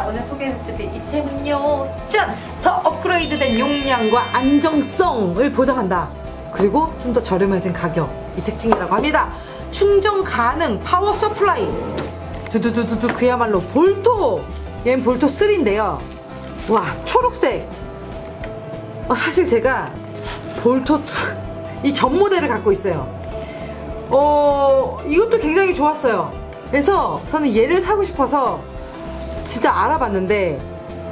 자 오늘 소개해드릴 이템은요 짠! 더 업그레이드된 용량과 안정성을 보장한다. 그리고 좀 더 저렴해진 가격 이 특징이라고 합니다. 충전 가능 power supply. 두두두두두 그야말로 Volto! 얘는 Volto 3인데요. 와 초록색! 어, 사실 제가 Volto 이 전 모델을 갖고 있어요. 어 이것도 굉장히 좋았어요. 그래서 저는 얘를 사고 싶어서 진짜 알아봤는데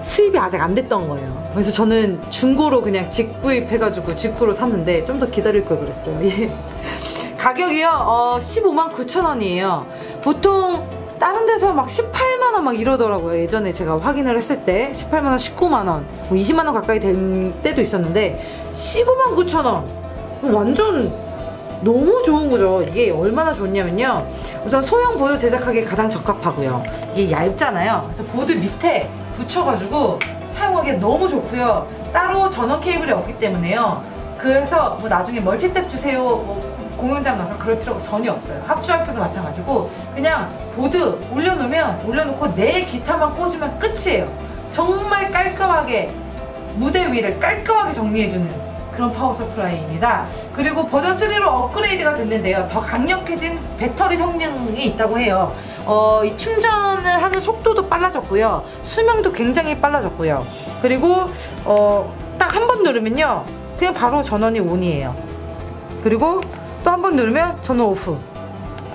수입이 아직 안 됐던 거예요. 그래서 저는 중고로 그냥 직구입 해가지고 직구로 샀는데 좀 더 기다릴 걸 그랬어요. 예. 가격이요? 어, 15만 9천 원이에요. 보통 다른 데서 막 18만원 막 이러더라고요. 예전에 제가 확인을 했을 때 18만원 19만원 뭐 20만원 가까이 된 때도 있었는데 15만 9천원. 완전 너무 좋은 거죠 이게 얼마나 좋냐면요. 우선 소형 보드 제작하기에 가장 적합하고요. 이게 얇잖아요. 그래서 보드 밑에 붙여가지고 사용하기에 너무 좋고요. 따로 전원 케이블이 없기 때문에요. 그래서 뭐 나중에 멀티탭 주세요. 뭐 공연장 가서 그럴 필요가 전혀 없어요. 합주할 때도 마찬가지고 그냥 보드 올려놓으면 올려놓고 내 기타만 꽂으면 끝이에요. 정말 깔끔하게 무대 위를 깔끔하게 정리해주는 그런 power supply입니다. 그리고 버전 3로 업그레이드가 됐는데요. 더 강력해진 배터리 성능이 있다고 해요. 어, 이 충전을 하는 속도도 빨라졌고요. 수명도 굉장히 빨라졌고요. 그리고 어, 딱 한 번 누르면요. 그냥 바로 전원이 on이에요. 그리고 또 한 번 누르면 전원 off.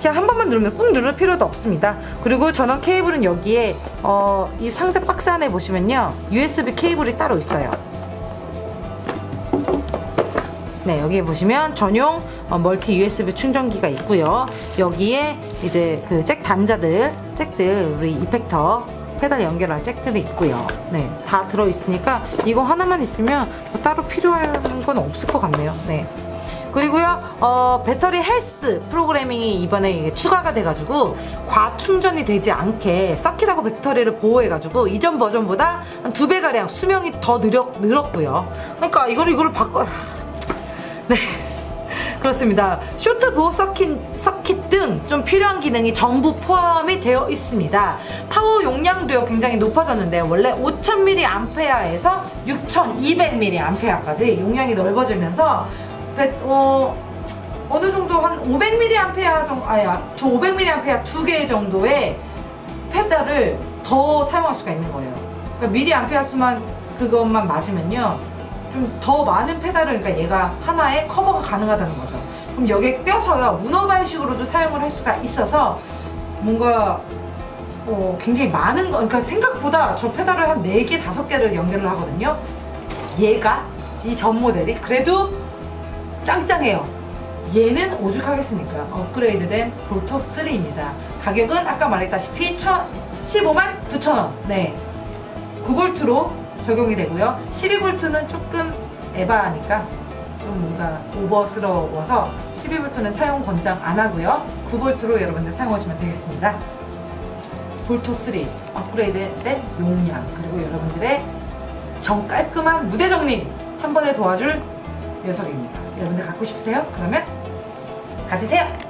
그냥 한 번만 누르면 꾹 누를 필요도 없습니다. 그리고 전원 케이블은 여기에 어, 이 상세 박스 안에 보시면요. USB 케이블이 따로 있어요. 네, 여기 보시면 전용 어, 멀티 USB 충전기가 있고요. 여기에 이제 그 잭 단자들, 잭들, 우리 이펙터, 페달 연결할 잭들이 있고요. 네, 다 들어있으니까 이거 하나만 있으면 뭐 따로 필요한 건 없을 것 같네요. 네. 그리고요, 어, 배터리 헬스 프로그래밍이 이번에 추가가 돼가지고 과충전이 되지 않게 서킷하고 배터리를 보호해가지고 이전 버전보다 한 두 배가량 수명이 더 늘었, 늘었고요. 그러니까 이걸, 이걸 바꿔. 네. 그렇습니다. 쇼트 보호 circuit, circuit 등 좀 필요한 기능이 전부 포함이 되어 있습니다. 파워 용량도요 굉장히 높아졌는데 원래 5000mAh에서 6200mAh까지 용량이 넓어지면서 배, 어, 어느 정도 한 500mAh 정도, 아야, 500mAh 두 개 정도의 페달을 더 사용할 수가 있는 거예요. 그러니까 밀리암페어 수만 그것만 맞으면요. 좀 더 많은 페달을 그러니까 얘가 하나에 커버가 가능하다는 거죠. 그럼 여기에 껴서요 문어발식으로도 사용을 할 수가 있어서 뭔가 어, 굉장히 많은 거 그러니까 생각보다 저 페달을 한 4개, 5개를 연결을 하거든요. 얘가 이 전 모델이 그래도 짱짱해요. 얘는 오죽하겠습니까? 업그레이드된 볼토 3입니다. 가격은 아까 말했다시피 15만 9천원. 네. 9볼트로 적용이 되고요. 12볼트는 조금 에바하니까 좀 뭔가 오버스러워서 12볼트는 사용 권장 안 하고요. 9볼트로 여러분들 사용하시면 되겠습니다. 볼토 3 업그레이드된 용량 그리고 여러분들의 정 깔끔한 무대 정리 한 번에 도와줄 녀석입니다. 여러분들 갖고 싶으세요? 그러면 가지세요.